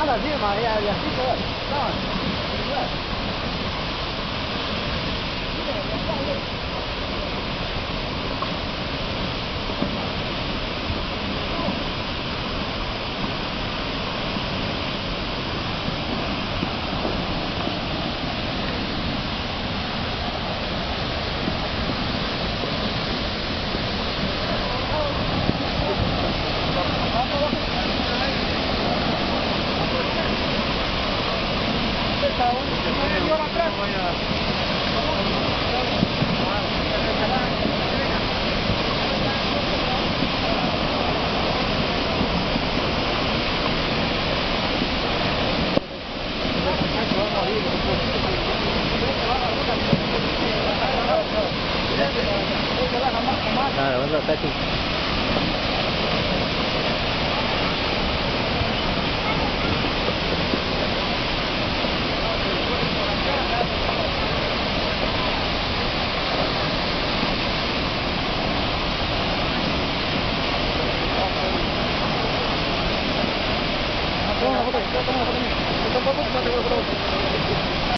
على زي ما هي يا سيدي Ah, claro, vamos a estar aquí. ことに。